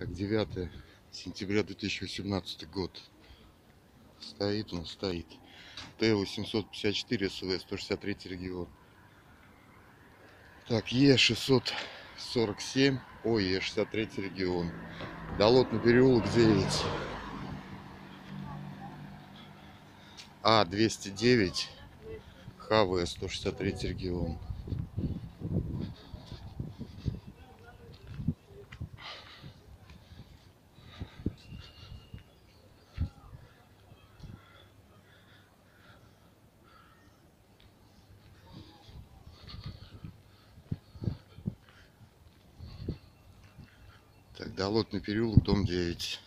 Так, 9 сентября 2018 год. Стоит он, стоит. Т-854 СВ, 163 регион. Так, Е647, ой, Е63 регион. Долотный переулок 9. А209, ХВ, 163 регион. Так, Долотный переулок, дом 9.